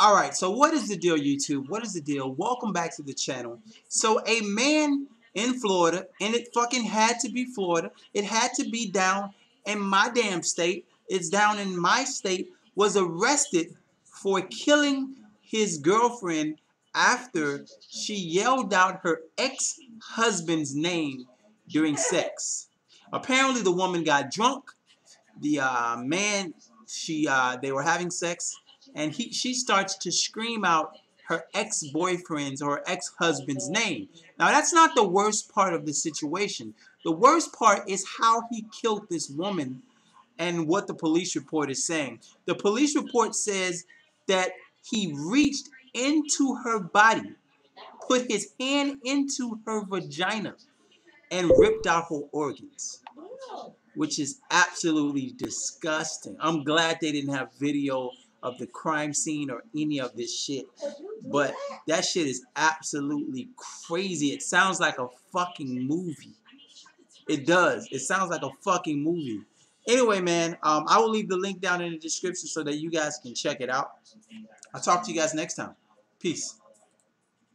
Alright, so what is the deal, YouTube? What is the deal? Welcome back to the channel. So a man in Florida, and it fucking had to be Florida. It had to be down in my damn state. It's down in my state. Was arrested for killing his girlfriend after she yelled out her ex-husband's name during sex. Apparently, the woman got drunk. The uh, man, she, uh, they were having sex, and he, she starts to scream out her ex-boyfriend's or ex-husband's name. Now, that's not the worst part of the situation. The worst part is how he killed this woman and what the police report is saying. The police report says that he reached into her body, put his hand into her vagina, and ripped out her organs, which is absolutely disgusting. I'm glad they didn't have video of the crime scene or any of this shit. But that shit is absolutely crazy. It sounds like a fucking movie. It does. It sounds like a fucking movie. Anyway, man, um, I will leave the link down in the description so that you guys can check it out. I'll talk to you guys next time. Peace.